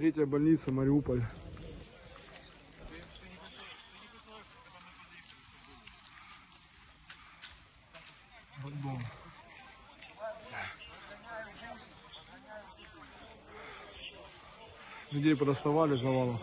Третья больница, Мариуполь. Роддом. Людей подоставали завалов.